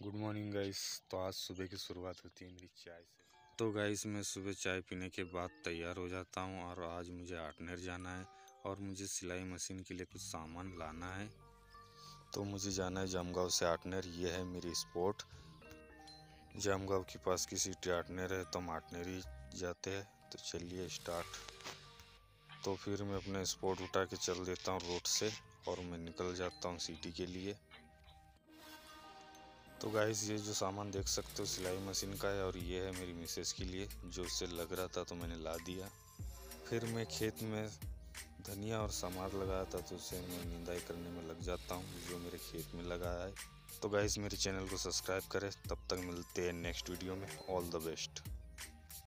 Good morning guys तो आज सुबह की शुरुआत होती है मेरी चाय से। तो गाइस मैं सुबह चाय पीने के बाद तैयार हो जाता हूँ और आज मुझे आटनेर जाना है और मुझे सिलाई मशीन के लिए कुछ सामान लाना है। तो मुझे जाना है जामगांव से आटनेर ये है मेरी स्पोर्ट जामगांव के पास की सिटी आटनेर है तो हम आटनेर ही जाते हैं। तो चलिए स्टार्ट तो फिर मैं अपने स्पोर्ट उठा के चल देता हूँ रोड से और मैं निकल जाता हूँ सिटी के लिए। तो गाइस ये जो सामान देख सकते हो, सिलाई मशीन का है और ये है मेरी मिसेज के लिए, जो उससे लग रहा था तो मैंने ला दिया। फिर मैं खेत में धनिया और सामान लगाया था तो उसे मैं निंदाई करने में लग जाता हूँ, जो मेरे खेत में लगाया है। तो गाइस मेरे चैनल को सब्सक्राइब करें। तब तक मिलते हैं नेक्स्ट वीडियो में। All the best